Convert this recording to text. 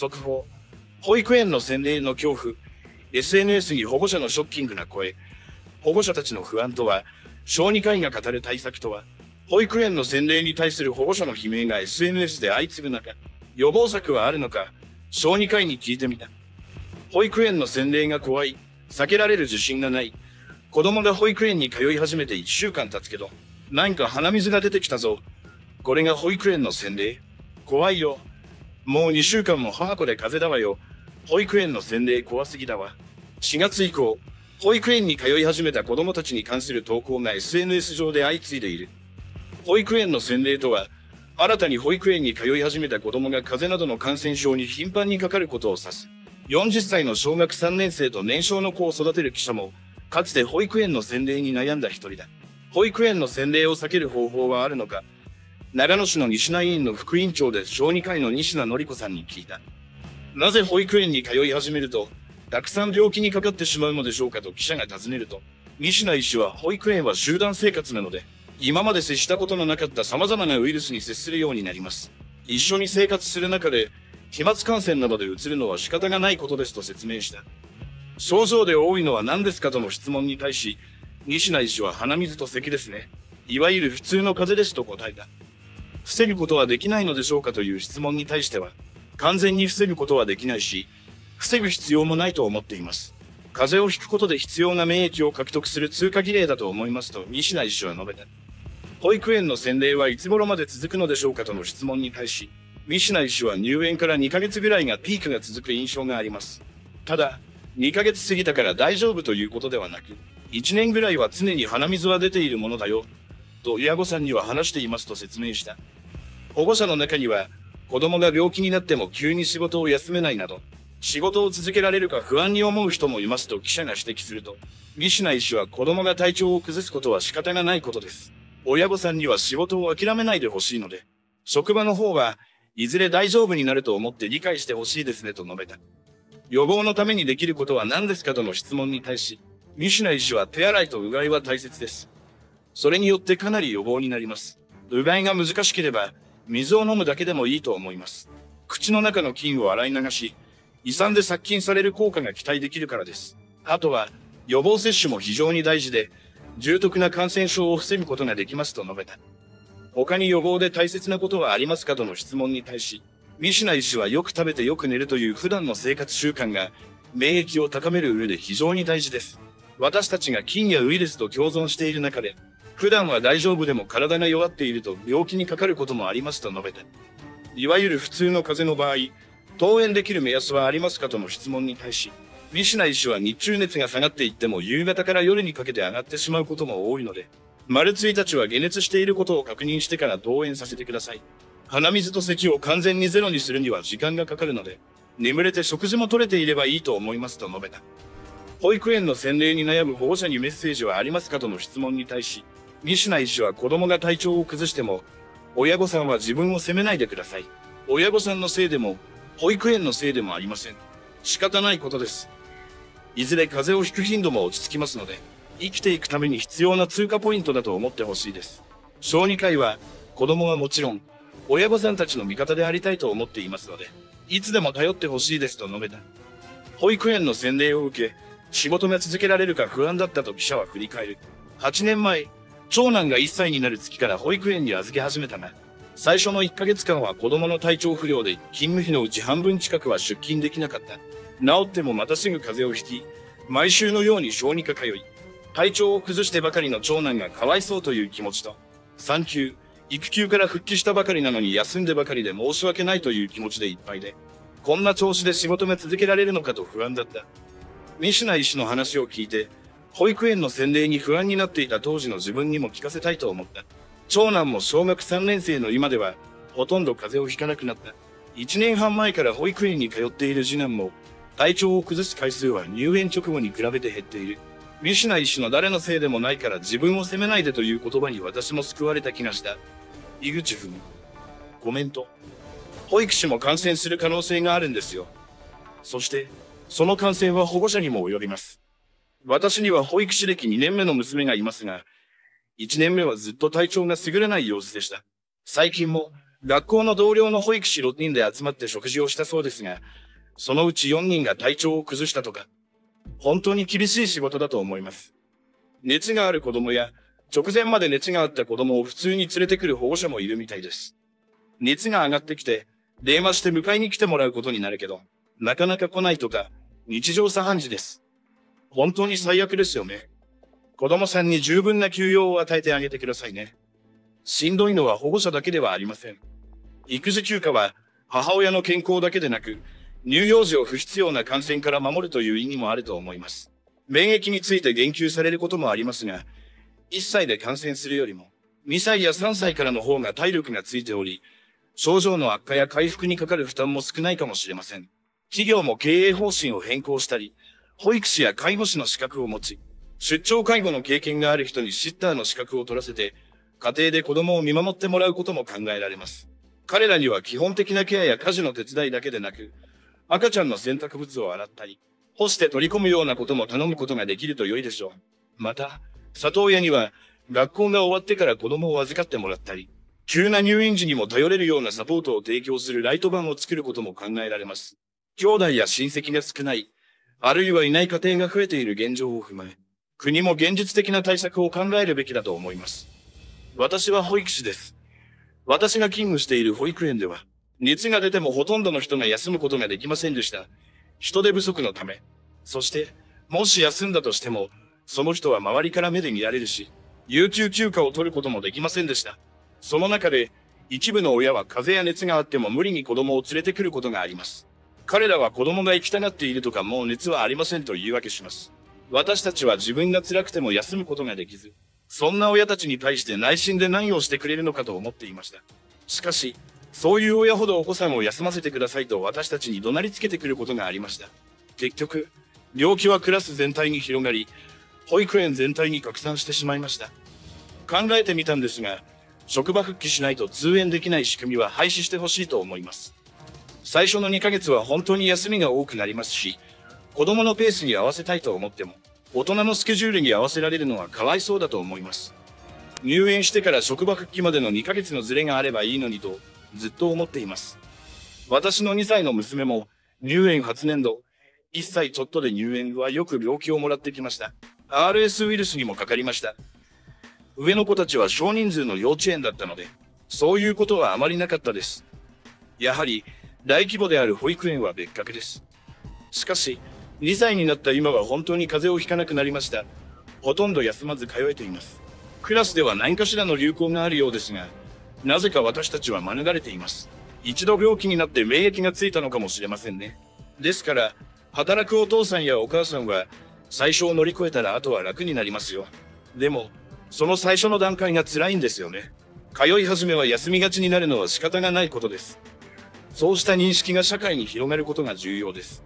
速報。保育園の洗礼の恐怖。SNS に保護者のショッキングな声。保護者たちの不安とは、小児科医が語る対策とは、保育園の洗礼に対する保護者の悲鳴が SNS で相次ぐ中、予防策はあるのか、小児科医に聞いてみた。保育園の洗礼が怖い。避けられる自信がない。子供が保育園に通い始めて1週間経つけど、なんか鼻水が出てきたぞ。これが保育園の洗礼怖いよ。もう2週間も母子で風邪だわよ。保育園の洗礼怖すぎだわ。4月以降、保育園に通い始めた子供たちに関する投稿が SNS 上で相次いでいる。保育園の洗礼とは、新たに保育園に通い始めた子供が風邪などの感染症に頻繁にかかることを指す。40歳の小学3年生と年少の子を育てる記者も、かつて保育園の洗礼に悩んだ一人だ。保育園の洗礼を避ける方法はあるのか長野市の西名委員の副委員長で小児科医の西名典子さんに聞いた。なぜ保育園に通い始めると、たくさん病気にかかってしまうのでしょうかと記者が尋ねると、西名医師は保育園は集団生活なので、今まで接したことのなかった様々なウイルスに接するようになります。一緒に生活する中で、飛沫感染などで移るのは仕方がないことですと説明した。症状で多いのは何ですかとの質問に対し、西名医師は鼻水と咳ですね。いわゆる普通の風邪ですと答えた。防ぐことはできないのでしょうかという質問に対しては、完全に防ぐことはできないし、防ぐ必要もないと思っています。風邪をひくことで必要な免疫を獲得する通過儀礼だと思いますと西名医師は述べた。保育園の洗礼はいつ頃まで続くのでしょうかとの質問に対し、ミシナ医師は入園から2ヶ月ぐらいがピークが続く印象があります。ただ、2ヶ月過ぎたから大丈夫ということではなく、1年ぐらいは常に鼻水は出ているものだよ、と親御さんには話していますと説明した。保護者の中には、子供が病気になっても急に仕事を休めないなど、仕事を続けられるか不安に思う人もいますと記者が指摘すると、ミシュナ医師は子供が体調を崩すことは仕方がないことです。親御さんには仕事を諦めないでほしいので、職場の方はいずれ大丈夫になると思って理解してほしいですねと述べた。予防のためにできることは何ですかとの質問に対し、ミシュナ医師は手洗いとうがいは大切です。それによってかなり予防になります。うがいが難しければ、水を飲むだけでもいいと思います。口の中の菌を洗い流し、胃酸で殺菌される効果が期待できるからです。あとは、予防接種も非常に大事で、重篤な感染症を防ぐことができますと述べた。他に予防で大切なことはありますかとの質問に対し、ミシナ医師はよく食べてよく寝るという普段の生活習慣が免疫を高める上で非常に大事です。私たちが菌やウイルスと共存している中で、普段は大丈夫でも体が弱っていると病気にかかることもありますと述べた。いわゆる普通の風邪の場合、登園できる目安はありますかとの質問に対し、ミシナ医師は日中熱が下がっていっても夕方から夜にかけて上がってしまうことも多いので、丸1日は解熱していることを確認してから登園させてください。鼻水と咳を完全にゼロにするには時間がかかるので、眠れて食事も取れていればいいと思いますと述べた。保育園の洗礼に悩む保護者にメッセージはありますかとの質問に対し、西名医師は子供が体調を崩しても、親御さんは自分を責めないでください。親御さんのせいでも、保育園のせいでもありません。仕方ないことです。いずれ風邪をひく頻度も落ち着きますので、生きていくために必要な通過ポイントだと思ってほしいです。小児科医は、子供はもちろん、親御さんたちの味方でありたいと思っていますので、いつでも頼ってほしいですと述べた。保育園の洗礼を受け、仕事が続けられるか不安だったと記者は振り返る。8年前、長男が1歳になる月から保育園に預け始めたが、最初の1ヶ月間は子供の体調不良で勤務費のうち半分近くは出勤できなかった。治ってもまたすぐ風邪をひき、毎週のように小児科通い、体調を崩してばかりの長男がかわいそうという気持ちと、産休、育休から復帰したばかりなのに休んでばかりで申し訳ないという気持ちでいっぱいで、こんな調子で仕事が続けられるのかと不安だった。ミシュナ医師の話を聞いて、保育園の洗礼に不安になっていた当時の自分にも聞かせたいと思った。長男も小学3年生の今では、ほとんど風邪をひかなくなった。1年半前から保育園に通っている次男も、体調を崩す回数は入園直後に比べて減っている。ミシナ医師の誰のせいでもないから自分を責めないでという言葉に私も救われた気がした。井口文。コメント。保育士も感染する可能性があるんですよ。そして、その感染は保護者にも及びます。私には保育士歴2年目の娘がいますが、1年目はずっと体調が優れない様子でした。最近も、学校の同僚の保育士6人で集まって食事をしたそうですが、そのうち4人が体調を崩したとか、本当に厳しい仕事だと思います。熱がある子供や、直前まで熱があった子供を普通に連れてくる保護者もいるみたいです。熱が上がってきて、電話して迎えに来てもらうことになるけど、なかなか来ないとか、日常茶飯事です。本当に最悪ですよね。子供さんに十分な休養を与えてあげてくださいね。しんどいのは保護者だけではありません。育児休暇は母親の健康だけでなく、乳幼児を不必要な感染から守るという意味もあると思います。免疫について言及されることもありますが、1歳で感染するよりも、2歳や3歳からの方が体力がついており、症状の悪化や回復にかかる負担も少ないかもしれません。企業も経営方針を変更したり、保育士や介護士の資格を持ち、出張介護の経験がある人にシッターの資格を取らせて、家庭で子供を見守ってもらうことも考えられます。彼らには基本的なケアや家事の手伝いだけでなく、赤ちゃんの洗濯物を洗ったり、干して取り込むようなことも頼むことができると良いでしょう。また、里親には、学校が終わってから子供を預かってもらったり、急な入院時にも頼れるようなサポートを提供するライト版を作ることも考えられます。兄弟や親戚が少ない、あるいはいない家庭が増えている現状を踏まえ、国も現実的な対策を考えるべきだと思います。私は保育士です。私が勤務している保育園では、熱が出てもほとんどの人が休むことができませんでした。人手不足のため。そして、もし休んだとしても、その人は周りから目で見られるし、有給休暇を取ることもできませんでした。その中で、一部の親は風邪や熱があっても無理に子供を連れてくることがあります。彼らは子供が行きたがっているとかもう熱はありませんと言い訳します。私たちは自分が辛くても休むことができず、そんな親たちに対して内心で何をしてくれるのかと思っていました。しかし、そういう親ほどお子さんを休ませてくださいと私たちに怒鳴りつけてくることがありました。結局、病気はクラス全体に広がり、保育園全体に拡散してしまいました。考えてみたんですが、職場復帰しないと通園できない仕組みは廃止してほしいと思います。最初の2ヶ月は本当に休みが多くなりますし、子供のペースに合わせたいと思っても、大人のスケジュールに合わせられるのはかわいそうだと思います。入園してから職場復帰までの2ヶ月のズレがあればいいのにと、ずっと思っています。私の2歳の娘も、入園初年度、1歳ちょっとで入園はよく病気をもらってきました。RS ウイルスにもかかりました。上の子たちは少人数の幼稚園だったので、そういうことはあまりなかったです。やはり、大規模である保育園は別格です。しかし、2歳になった今は本当に風邪をひかなくなりました。ほとんど休まず通えています。クラスでは何かしらの流行があるようですが、なぜか私たちは免れています。一度病気になって免疫がついたのかもしれませんね。ですから、働くお父さんやお母さんは、最初を乗り越えたらあとは楽になりますよ。でも、その最初の段階が辛いんですよね。通い始めは休みがちになるのは仕方がないことです。そうした認識が社会に広めることが重要です。